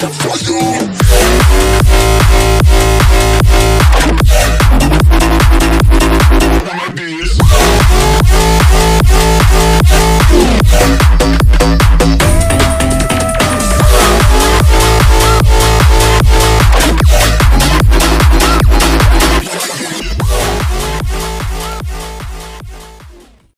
the you.